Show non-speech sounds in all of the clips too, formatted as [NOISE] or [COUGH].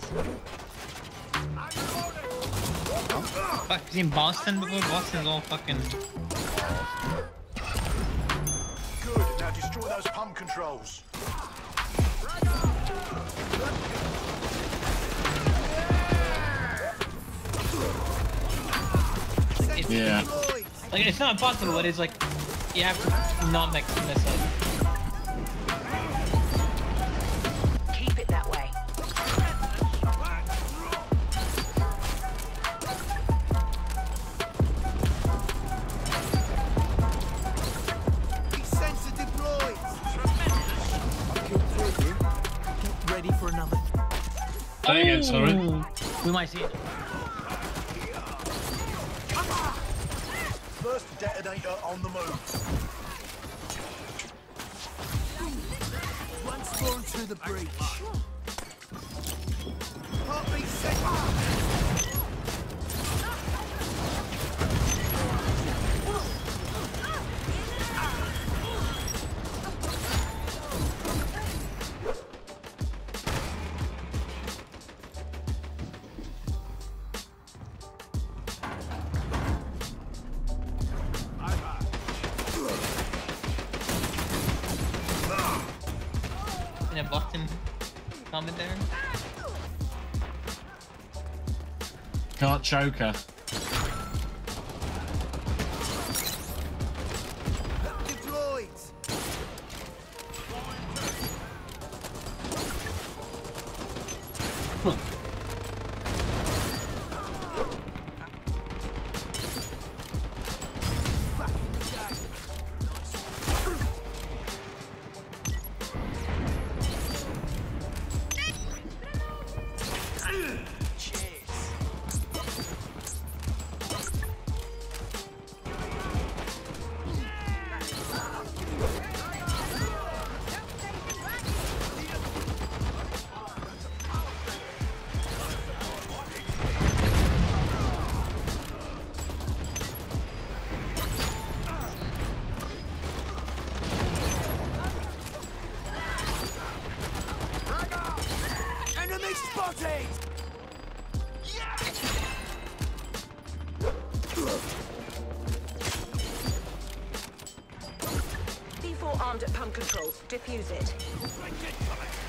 detonators. Fuck, you seen Boston before? Boston's all fucking. Good. Now destroy those pump controls. It's, Yeah. Like it's not impossible, but it's like you have to not make mess up. Ready for another. Say again, sorry. We might see it. First detonator on the move. One spawn through the breach. Heartbeat set. In a Boston comment there. Can't choke her. Deployed. Enemy spotted. C4 armed at pump controls. Defuse it.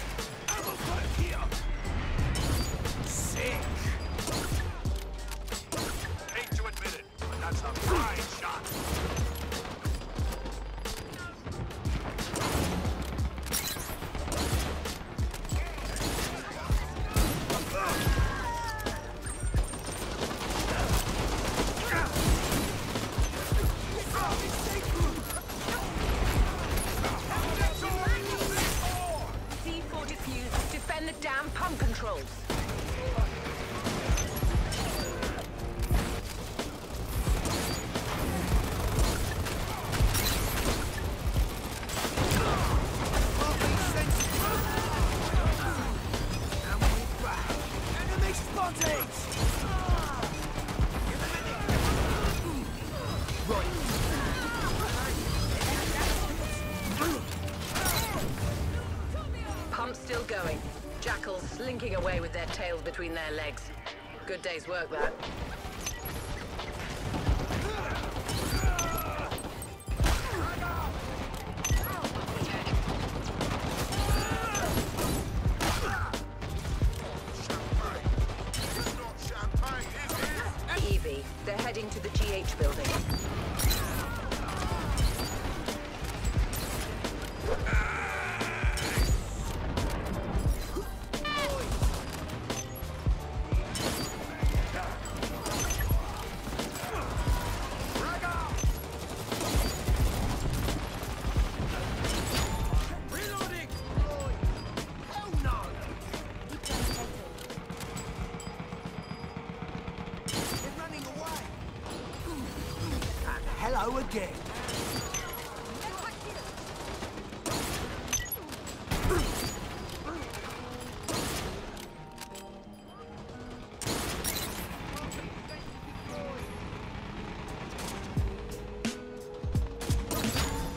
Jackals away with their tails between their legs. Good day's work, that. Evie, they're heading to the GH building. Again.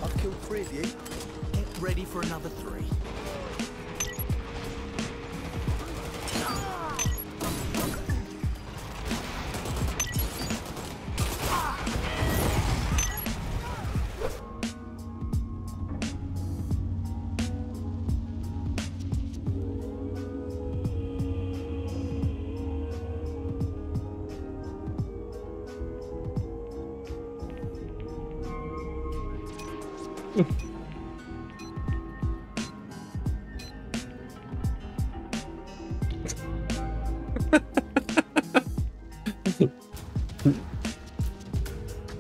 I've killed three of you. Get ready for another three.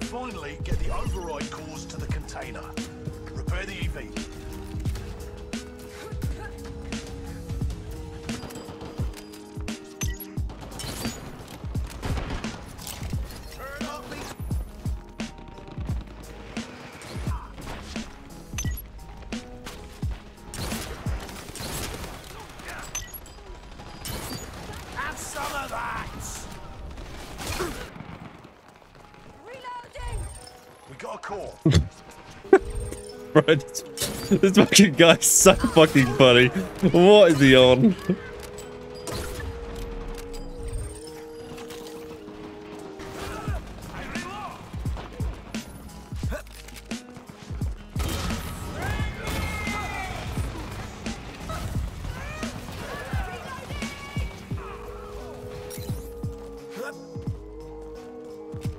Finally, get the override cores to the container. Repair the EV. Bro, this, this fucking guy's so fucking funny. What is he on?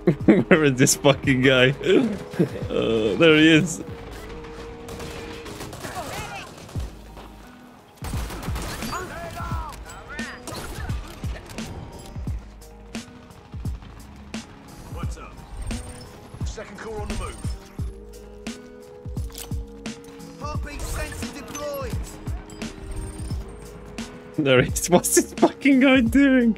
[LAUGHS] Where is this fucking guy? Uh, there he is. What's? Second core on the move. Heartbeat. There he is. [LAUGHS] What's this fucking guy doing?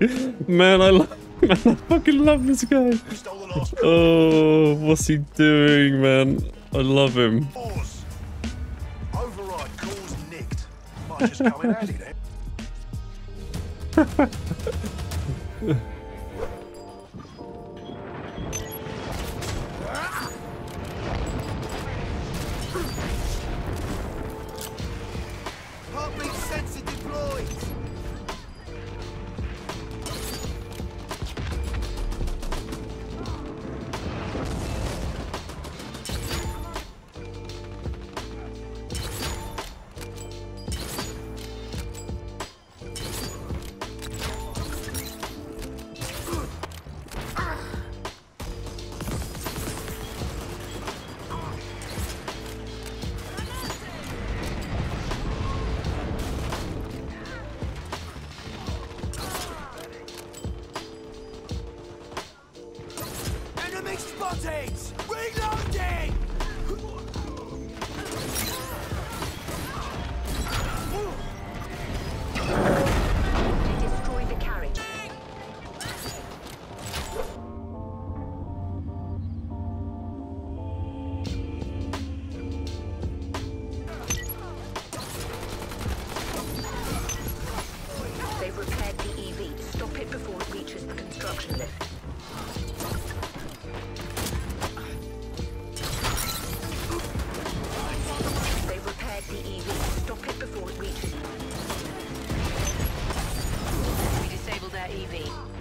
Man, I love. Man, [LAUGHS] I fucking love this guy. We stole the last core. Oh, what's he doing, man? I love him. [LAUGHS] They've repaired the EV. Stop it before it reaches. We disabled their EV.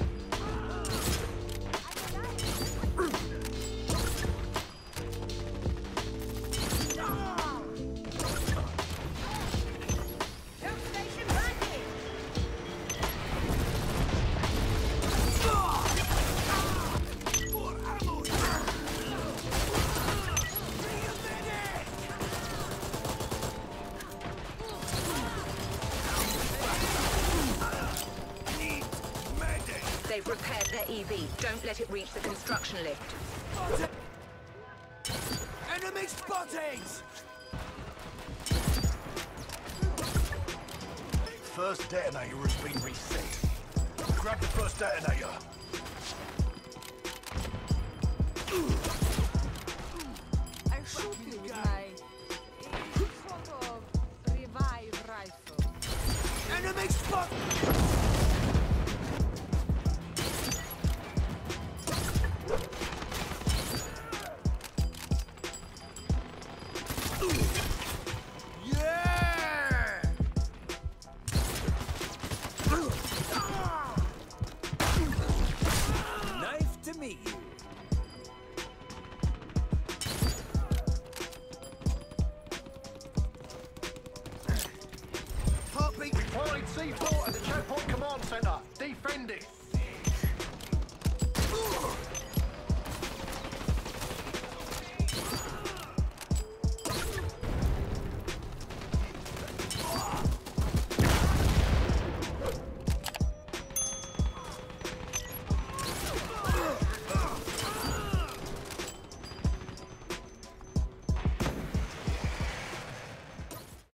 Repaired. Don't let it reach the construction lift. Enemy spotted! First detonator has been reset. Grab the first detonator. I shoot you with my sort of revive rifle. Enemy spot!